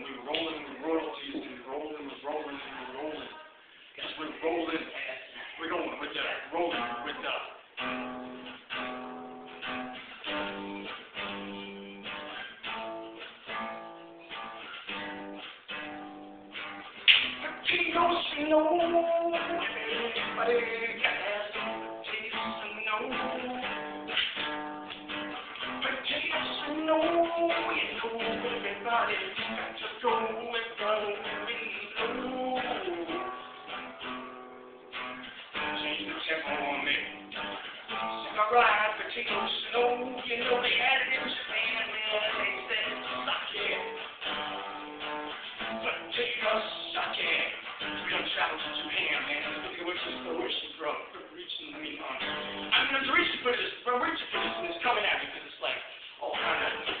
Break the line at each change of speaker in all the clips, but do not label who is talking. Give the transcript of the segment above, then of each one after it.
and we were rolling with royalties, and rolling with rolling, and we were rolling. Yes, we're rolling, we're going with the, rolling with the. Potatoes, no, everybody Samurai potatoes, no, you know they had it in Japan, man, they said it's sake. We travel to Japan, man. Look at which is the ocean from. Reaching, I mean, um, I mean, the reason for this, for this is coming at me because it's like, all kind of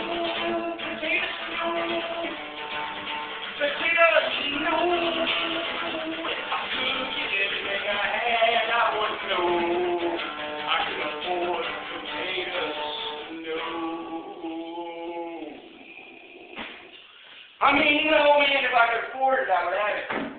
I mean, you know, man, if I could afford it, I would have it.